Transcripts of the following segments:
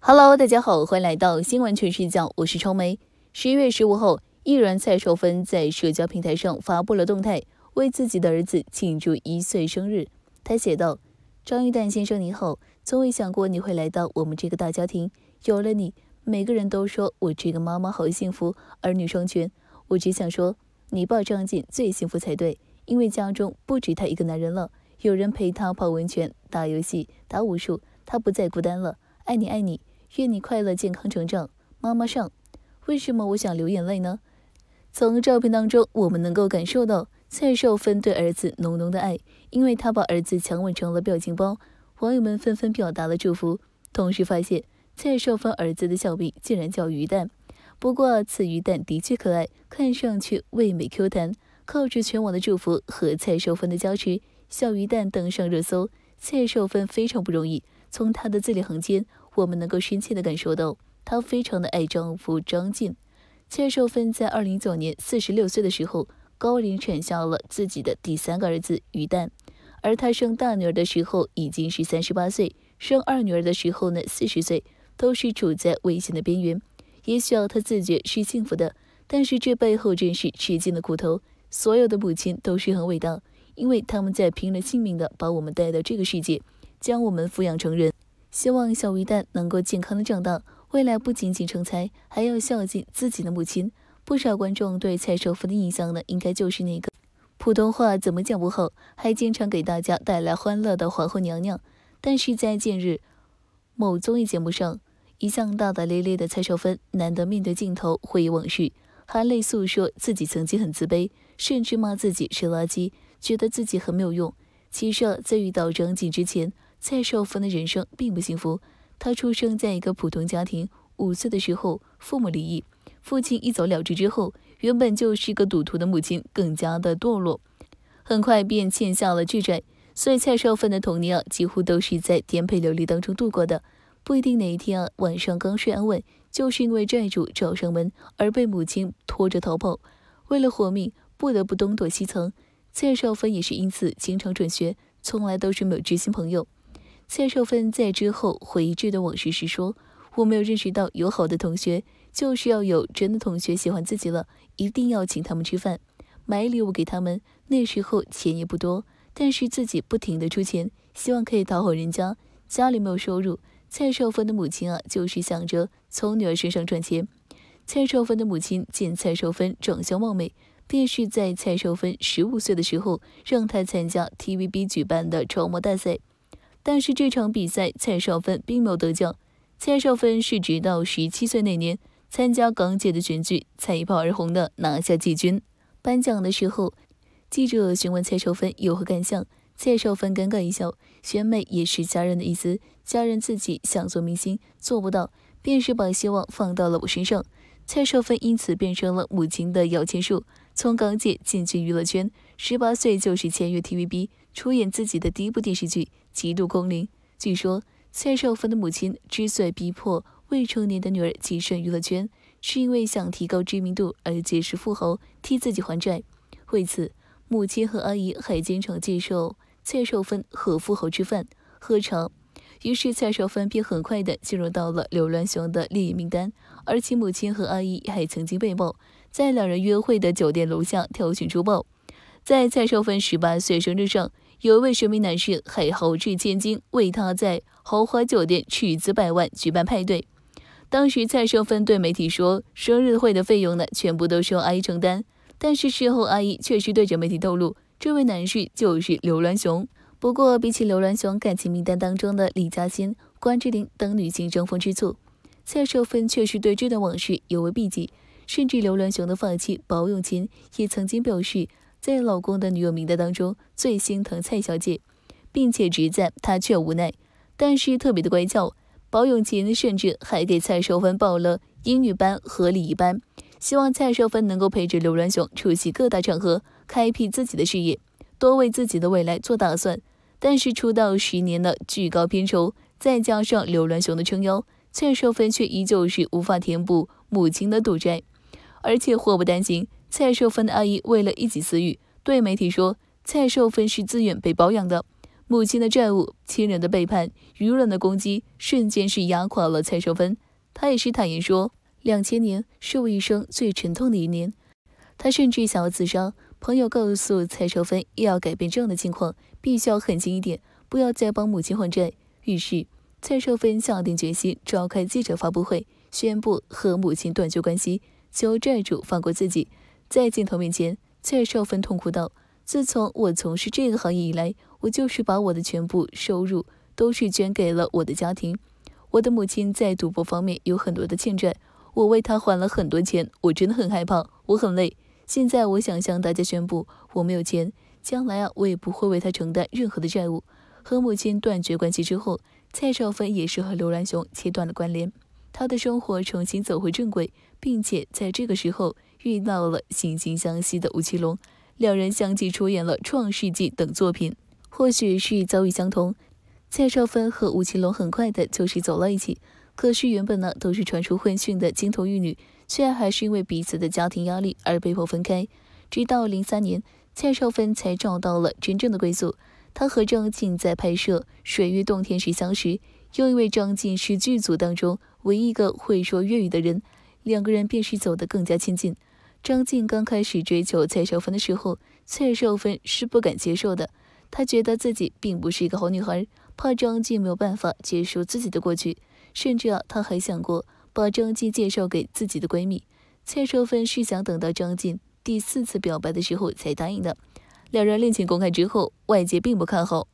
Hello，大家好，欢迎来到新闻全视角，我是超梅。十一月十五号，艺人蔡少芬在社交平台上发布了动态，为自己的儿子庆祝一岁生日。他写道：“张玉旦先生你好，从未想过你会来到我们这个大家庭，有了你，每个人都说我这个妈妈好幸福，儿女双全。我只想说，你爸张晋最幸福才对，因为家中不止他一个男人了，有人陪他泡温泉、打游戏、打武术，他不再孤单了。爱你，爱你。”愿你快乐健康成长，妈妈上。为什么我想流眼泪呢？从照片当中，我们能够感受到蔡少芬对儿子浓浓的爱，因为她把儿子强吻成了表情包，网友们纷纷表达了祝福。同时发现，蔡少芬儿子的小名竟然叫鱼蛋。不过，此鱼蛋的确可爱，看上去味美 Q 弹。靠着全网的祝福和蔡少芬的加持，小鱼蛋登上热搜。蔡少芬非常不容易，从她的字里行间。我们能够深切地感受到，她非常的爱丈夫张晋。蔡少芬在二零一九年四十六岁的时候，高龄产下了自己的第三个儿子于丹，而她生大女儿的时候已经是三十八岁，生二女儿的时候呢四十岁，都是处在危险的边缘。也许要她自觉是幸福的，但是这背后真是吃尽了苦头。所有的母亲都是很伟大，因为他们在拼了性命的把我们带到这个世界，将我们抚养成人。希望小鱼蛋能够健康的长大，未来不仅仅成才，还要孝敬自己的母亲。不少观众对蔡少芬的印象呢，应该就是那个普通话怎么讲不好，还经常给大家带来欢乐的皇后娘娘。但是在近日某综艺节目上，一向大大咧咧的蔡少芬难得面对镜头回忆往事，含泪诉说自己曾经很自卑，甚至骂自己是垃圾，觉得自己很没有用。其实，在遇到张晋之前，蔡少芬的人生并不幸福。她出生在一个普通家庭，五岁的时候父母离异，父亲一走了之之后，原本就是个赌徒的母亲更加的堕落，很快便欠下了巨债。所以蔡少芬的童年啊，几乎都是在颠沛流离当中度过的。不一定哪一天啊，晚上刚睡安稳，就是因为债主找上门而被母亲拖着逃跑。为了活命，不得不东躲西藏。蔡少芬也是因此经常转学，从来都是没有知心朋友。蔡少芬在之后回忆这段往事时说：“我没有认识到有好的同学，就是要有真的同学喜欢自己了，一定要请他们吃饭，买礼物给他们。那时候钱也不多，但是自己不停的出钱，希望可以讨好人家。家里没有收入，蔡少芬的母亲啊，就是想着从女儿身上赚钱。蔡少芬的母亲见蔡少芬长相貌美，便是在蔡少芬十五岁的时候，让她参加 TVB 举办的超模大赛。”但是这场比赛，蔡少芬并没有得奖。蔡少芬是直到十七岁那年参加港姐的选举才一炮而红的，拿下季军。颁奖的时候，记者询问蔡少芬有何感想，蔡少芬尴尬一笑：“选美也是家人的意思，家人自己想做明星做不到，便是把希望放到了我身上。”蔡少芬因此变成了母亲的摇钱树，从港姐进军娱乐圈，十八岁就是签约 TVB。出演自己的第一部电视剧《极度空灵》。据说蔡少芬的母亲之所以逼迫未成年的女儿跻身娱乐圈，是因为想提高知名度而结识富豪替自己还债。为此，母亲和阿姨还经常接受蔡少芬和富豪吃饭喝茶。于是蔡少芬便很快的进入到了刘銮雄的利益名单。而其母亲和阿姨还曾经被曝在两人约会的酒店楼下挑选珠宝。在蔡少芬十八岁生日上。有一位神秘男士还豪掷千金为她在豪华酒店斥资百万举办派对。当时蔡少芬对媒体说，生日会的费用呢，全部都是由阿姨承担。但是事后阿姨确实对着媒体透露，这位男士就是刘銮雄。不过比起刘銮雄感情名单当中的李嘉欣、关之琳等女性争风吃醋，蔡少芬确实对这段往事尤为避忌。甚至刘銮雄的发妻保永琴也曾经表示。在老公的女友名单当中，最心疼蔡小姐，并且直赞她却无奈，但是特别的乖巧。保永琴甚至还给蔡少芬报了英语班和礼仪班，希望蔡少芬能够陪着刘銮雄出席各大场合，开辟自己的事业，多为自己的未来做打算。但是出道十年的，巨高片酬，再加上刘銮雄的撑腰，蔡少芬却依旧是无法填补母亲的赌债，而且祸不单行。蔡少芬的阿姨为了一己私欲，对媒体说蔡少芬是自愿被包养的。母亲的债务、亲人的背叛、舆论的攻击，瞬间是压垮了蔡少芬。她也是坦言说，两千年是我一生最沉痛的一年。她甚至想要自杀。朋友告诉蔡少芬，要改变这样的情况，必须要狠心一点，不要再帮母亲还债。于是，蔡少芬下定决心召开记者发布会，宣布和母亲断绝关系，求债主放过自己。在镜头面前，蔡少芬痛哭道：“自从我从事这个行业以来，我就是把我的全部收入都是捐给了我的家庭。我的母亲在赌博方面有很多的欠债，我为她还了很多钱。我真的很害怕，我很累。”现在我想向大家宣布，我没有钱，将来啊，我也不会为他承担任何的债务。和母亲断绝关系之后，蔡少芬也是和刘銮雄切断了关联，他的生活重新走回正轨，并且在这个时候遇到了惺惺相惜的吴奇隆，两人相继出演了《创世纪》等作品。或许是遭遇相同，蔡少芬和吴奇隆很快的就是走到一起。可是原本呢都是传出婚讯的金童玉女。却还是因为彼此的家庭压力而被迫分开。直到零三年，蔡少芬才找到了真正的归宿。她和张晋在拍摄《水月洞天》时相识，又因为张晋是剧组当中唯一一个会说粤语的人，两个人便是走得更加亲近。张晋刚开始追求蔡少芬的时候，蔡少芬是不敢接受的。她觉得自己并不是一个好女孩，怕张晋没有办法接受自己的过去，甚至啊，她还想过。把张晋介绍给自己的闺蜜蔡少芬是想等到张晋第四次表白的时候才答应的。两人恋情公开之后，外界并不看好，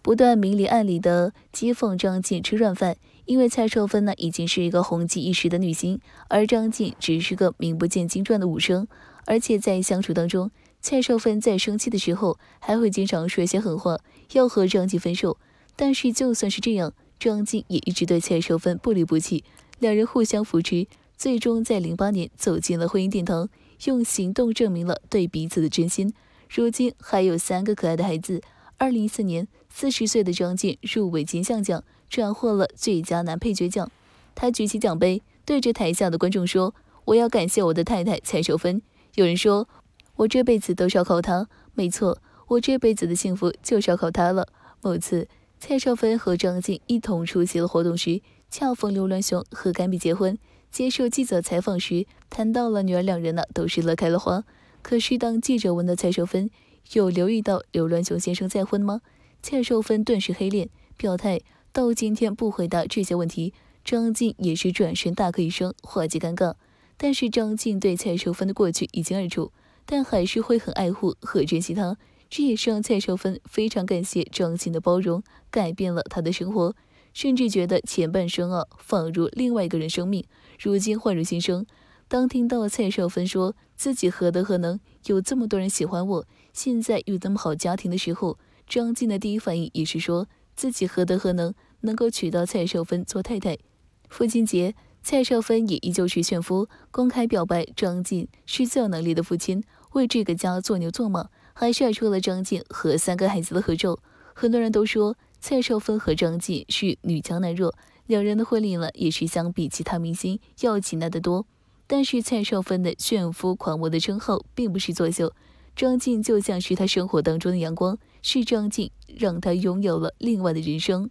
不断明里暗里的讥讽张晋吃软饭。因为蔡少芬呢已经是一个红极一时的女星，而张晋只是个名不见经传的武生。而且在相处当中，蔡少芬在生气的时候还会经常说一些狠话，要和张晋分手。但是就算是这样，张晋也一直对蔡少芬不离不弃。两人互相扶持，最终在零八年走进了婚姻殿堂，用行动证明了对彼此的真心。如今还有三个可爱的孩子。二零一四年，四十岁的张晋入围金像奖，斩获了最佳男配角奖。他举起奖杯，对着台下的观众说：“我要感谢我的太太蔡少芬。”有人说：“我这辈子都是要靠她。”没错，我这辈子的幸福就是要靠她了。某次，蔡少芬和张晋一同出席了活动时。恰逢刘銮雄和甘比结婚，接受记者采访时谈到了女儿，两人呢都是乐开了花。可是当记者问到蔡少芬有留意到刘銮雄先生再婚吗？蔡少芬顿时黑脸表态，到今天不回答这些问题。张晋也是转身大喝一声，化解尴尬。但是张晋对蔡少芬的过去一清二楚，但还是会很爱护和珍惜她。这也是让蔡少芬非常感谢张晋的包容，改变了她的生活。甚至觉得前半生啊，仿如另外一个人生命，如今焕然新生。当听到蔡少芬说自己何德何能，有这么多人喜欢我，现在有这么好家庭的时候，张晋的第一反应也是说自己何德何能，能够娶到蔡少芬做太太。父亲节，蔡少芬也依旧是炫夫，公开表白张晋是最有能力的父亲，为这个家做牛做马，还晒出了张晋和三个孩子的合照。很多人都说。蔡少芬和张晋是女强男弱，两人的婚礼呢也是相比其他明星要简单的多。但是蔡少芬的炫夫狂魔的称号并不是作秀，张晋就像是他生活当中的阳光，是张晋让他拥有了另外的人生。